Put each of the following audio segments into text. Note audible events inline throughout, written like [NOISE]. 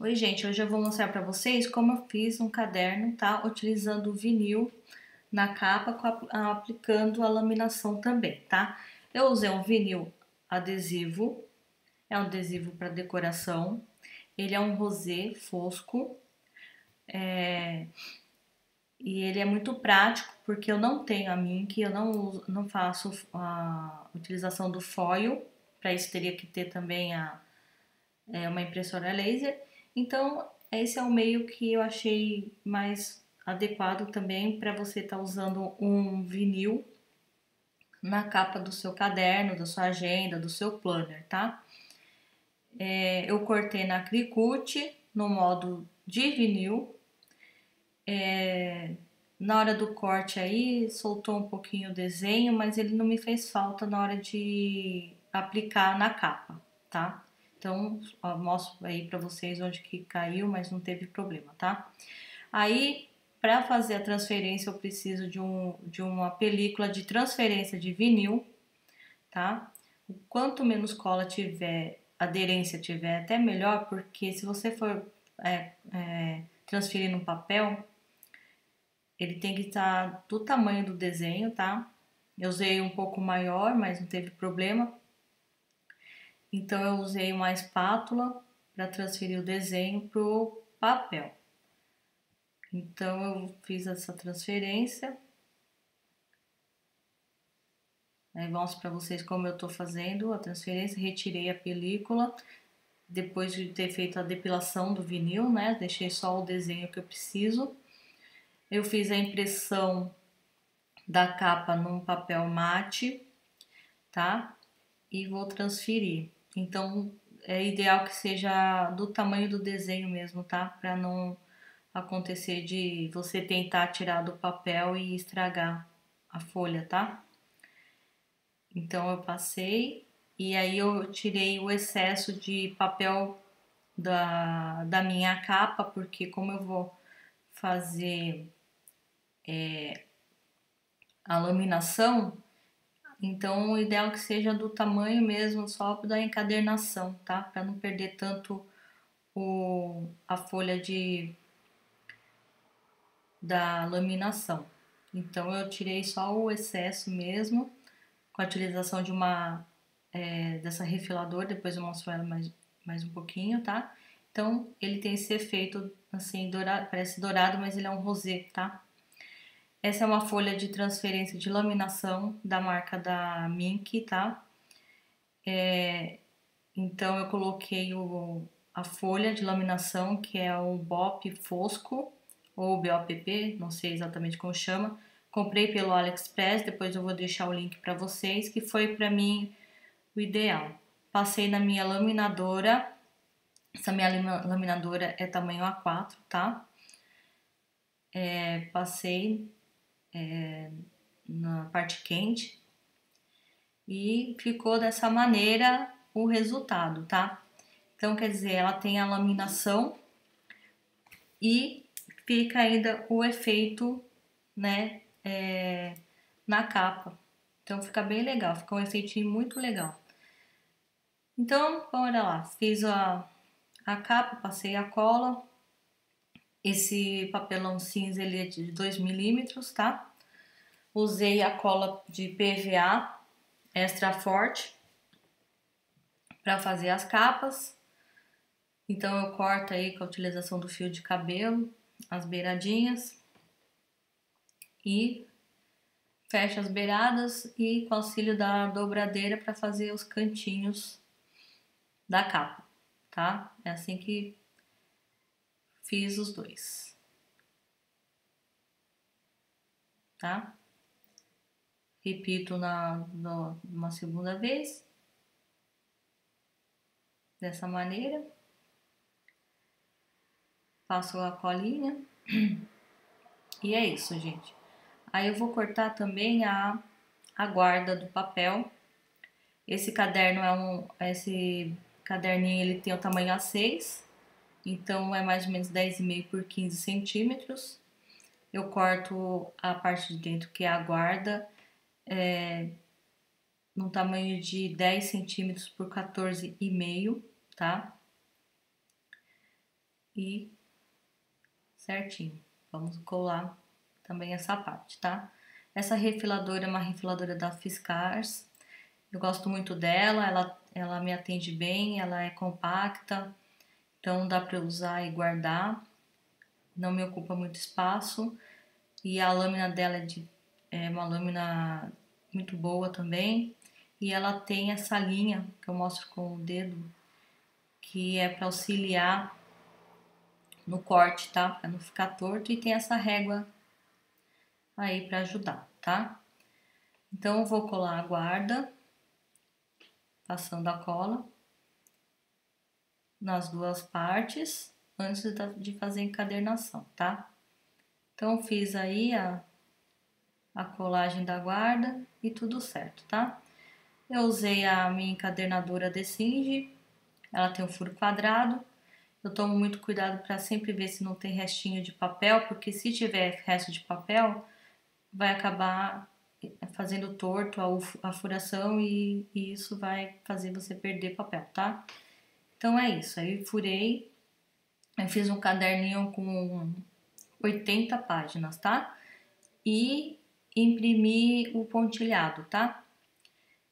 Oi, gente, hoje eu vou mostrar para vocês como eu fiz um caderno, tá? Utilizando o vinil na capa, aplicando a laminação também, tá? Eu usei um vinil adesivo, é um adesivo para decoração, ele é um rosé fosco, é... e ele é muito prático porque eu não tenho a mink, eu não, uso, não faço a utilização do foil, para isso teria que ter também a, é, uma impressora laser, então, esse é o meio que eu achei mais adequado também para você estar tá usando um vinil na capa do seu caderno, da sua agenda, do seu planner, tá? É, eu cortei na Cricut no modo de vinil. É, na hora do corte aí soltou um pouquinho o desenho, mas ele não me fez falta na hora de aplicar na capa, tá? Então, mostro aí para vocês onde que caiu, mas não teve problema, tá? Aí, para fazer a transferência, eu preciso de, um, de uma película de transferência de vinil, tá? Quanto menos cola tiver, aderência tiver, até melhor, porque se você for é, é, transferir no papel, ele tem que estar do tamanho do desenho, tá? Eu usei um pouco maior, mas não teve problema. Então eu usei uma espátula para transferir o desenho para o papel. Então eu fiz essa transferência. Aí mostro para vocês como eu estou fazendo a transferência. Retirei a película depois de ter feito a depilação do vinil, né? Deixei só o desenho que eu preciso. Eu fiz a impressão da capa num papel mate, tá? E vou transferir. Então é ideal que seja do tamanho do desenho mesmo, tá? Para não acontecer de você tentar tirar do papel e estragar a folha, tá? Então eu passei e aí eu tirei o excesso de papel da, da minha capa, porque como eu vou fazer é, a laminação, então, o ideal é que seja do tamanho mesmo só da encadernação, tá? Para não perder tanto o, a folha de da laminação. Então, eu tirei só o excesso mesmo, com a utilização de uma é, dessa refilador, depois eu mostro ela mais, mais um pouquinho, tá? Então, ele tem esse efeito assim, dourado, parece dourado, mas ele é um rosé, tá? Essa é uma folha de transferência de laminação da marca da Mink, tá? É, então eu coloquei o, a folha de laminação, que é o BOP Fosco, ou BOPP, não sei exatamente como chama. Comprei pelo AliExpress, depois eu vou deixar o link para vocês, que foi para mim o ideal. Passei na minha laminadora, essa minha laminadora é tamanho A4, tá? É, passei é, na parte quente e ficou dessa maneira o resultado, tá? Então, quer dizer, ela tem a laminação e fica ainda o efeito, né, é, na capa. Então, fica bem legal, fica um efeitinho muito legal. Então, bora lá, fiz a, a capa, passei a cola, esse papelão cinza ele é de 2 milímetros, tá? Usei a cola de PVA extra forte para fazer as capas. Então eu corto aí com a utilização do fio de cabelo as beiradinhas e fecho as beiradas e com auxílio da dobradeira para fazer os cantinhos da capa, tá? É assim que fiz os dois. Tá? Repito na, na uma segunda vez. Dessa maneira. Passo a colinha. [CLEARS THROAT] E é isso, gente. Aí eu vou cortar também a, a guarda do papel. Esse caderno é um. Esse caderninho ele tem o tamanho A6 então é mais ou menos 10,5 por 15 centímetros. Eu corto a parte de dentro que é a guarda é, tamanho de 10 centímetros por 14,5, tá? e certinho. Vamos colar também essa parte, tá? Essa refiladora é uma refiladora da Fiscars. Eu gosto muito dela, ela, ela me atende bem, ela é compacta, então dá para usar e guardar. Não me ocupa muito espaço. E a lâmina dela é, de, é uma lâmina muito boa também. E ela tem essa linha que eu mostro com o dedo, que é para auxiliar no corte, tá? Para não ficar torto. E tem essa régua aí para ajudar, tá? Então, eu vou colar a guarda, passando a cola nas duas partes antes de fazer a encadernação, tá? Então, fiz aí a, a colagem da guarda e tudo certo, tá? Eu usei a minha encadernadora Descinge, ela tem um furo quadrado. Eu tomo muito cuidado para sempre ver se não tem restinho de papel, porque se tiver resto de papel, vai acabar fazendo torto a, a furação e, e, isso vai fazer você perder papel, tá? Então é isso. Aí furei, eu fiz um caderninho com 80 páginas, tá? E imprimi o pontilhado, tá?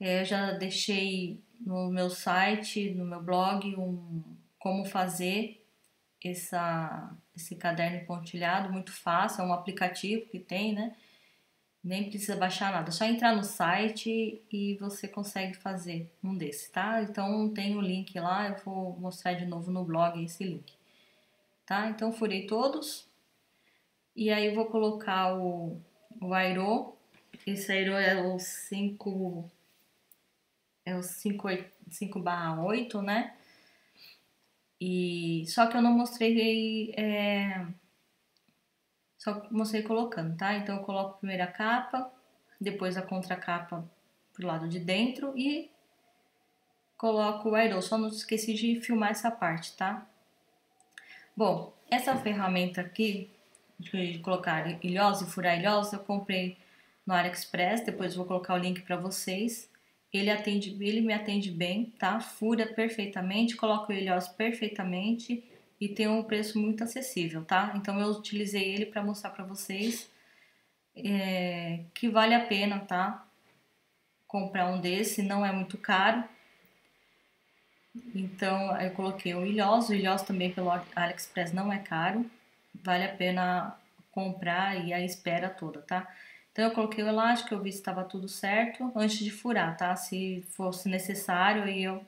É, eu já deixei no meu site, no meu blog, um como fazer essa, esse caderno pontilhado, muito fácil, é um aplicativo que tem, né? Nem precisa baixar nada, só entrar no site e você consegue fazer um desse, tá? Então tem o um link lá, eu vou mostrar de novo no blog esse link, tá? Então furei todos e aí vou colocar o, o airo, esse airo é o 5 é o 5, 5 barra 8, né? E só que eu não mostrei é, só mostrei colocando, tá? Então eu coloco a primeira capa, depois a contracapa pro lado de dentro e coloco o aerol. Só não esqueci de filmar essa parte, tá? Bom, essa ferramenta aqui de colocar ilhosa e furar ilhosa, eu comprei no AliExpress, depois vou colocar o link para vocês. Ele atende, ele me atende bem, tá? Fura perfeitamente, coloca o ilhosa perfeitamente e tem um preço muito acessível, tá? Então eu utilizei ele para mostrar para vocês é, que vale a pena, tá? Comprar um desse, não é muito caro. Então eu coloquei o ilhós, o ilhós também pelo AliExpress não é caro, vale a pena comprar e a espera toda, tá? Então eu coloquei o elástico, eu vi se estava tudo certo antes de furar, tá? Se fosse necessário, aí eu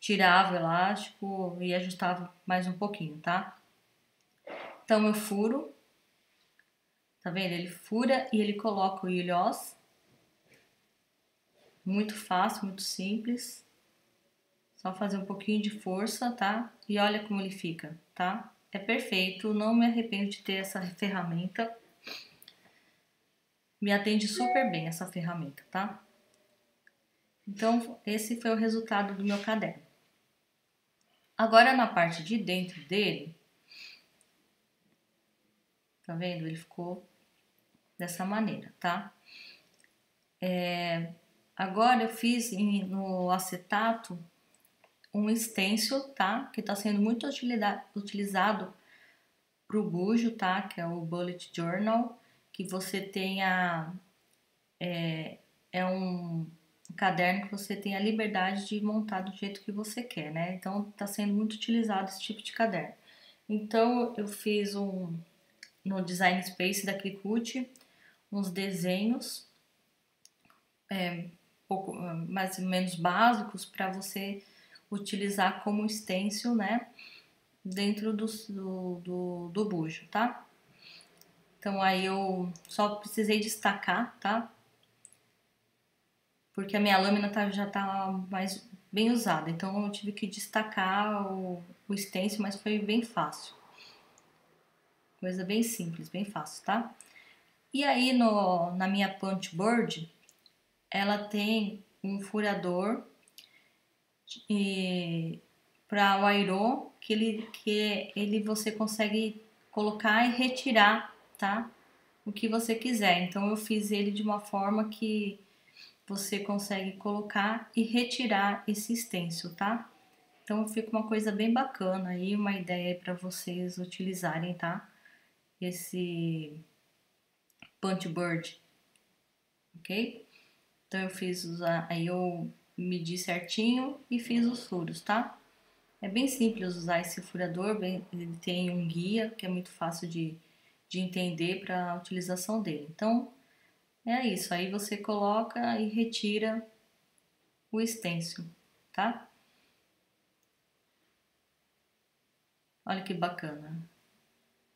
tirava o elástico e ajustava mais um pouquinho, tá? Então eu furo, tá vendo? Ele fura e ele coloca o ilhós. Muito fácil, muito simples. Só fazer um pouquinho de força, tá? E olha como ele fica, tá? É perfeito, não me arrependo de ter essa ferramenta. Me atende super bem essa ferramenta, tá? Então, esse foi o resultado do meu caderno. Agora na parte de dentro dele, tá vendo? Ele ficou dessa maneira, tá? É, agora eu fiz no acetato um stencil, tá? Que tá sendo muito utilizado pro bujo, tá? Que é o Bullet Journal, que você tenha é, é um caderno que você tem a liberdade de montar do jeito que você quer, né? Então está sendo muito utilizado esse tipo de caderno. Então eu fiz um no Design Space da Cricut uns desenhos é, pouco, mais ou menos básicos para você utilizar como stencil, né? Dentro do, do, do, do bujo, tá? Então aí eu só precisei destacar, tá? Porque a minha lâmina tá, já tá mais bem usada, então eu tive que destacar o, o stencil, mas foi bem fácil. Coisa bem simples, bem fácil, tá? E aí no, na minha punch board, ela tem um furador para o airô que ele que ele você consegue colocar e retirar, tá? O que você quiser. Então eu fiz ele de uma forma que você consegue colocar e retirar esse stencil, tá? Então fica uma coisa bem bacana aí, uma ideia para vocês utilizarem, tá? Esse punch bird, ok? Então eu fiz usar, aí eu medi certinho e fiz os furos, tá? É bem simples usar esse furador, bem, ele tem um guia que é muito fácil de, de entender para a utilização dele. Então é isso, aí você coloca e retira o stencil, tá? Olha que bacana.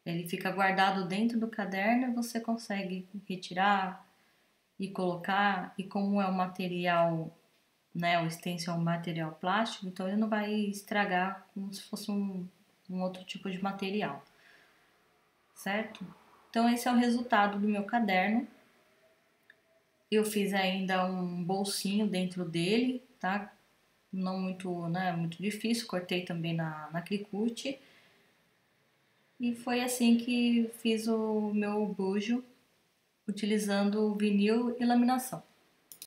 Ele fica guardado dentro do caderno você consegue retirar e colocar. E como é um material, né, o stencil é um material plástico, então ele não vai estragar como se fosse um, um outro tipo de material, certo? Então esse é o resultado do meu caderno. Eu fiz ainda um bolsinho dentro dele, tá? Não muito, né, muito difícil, cortei também na, na Cricut. E foi assim que fiz o meu bujo, utilizando vinil e laminação.